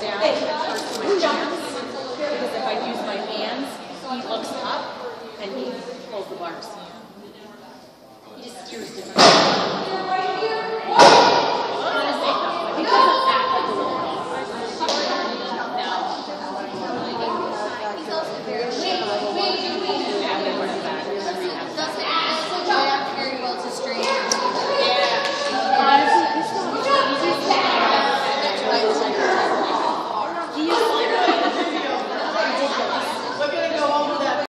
down my. Because if I use my hands, he looks up and he pulls the bars. He just steers different.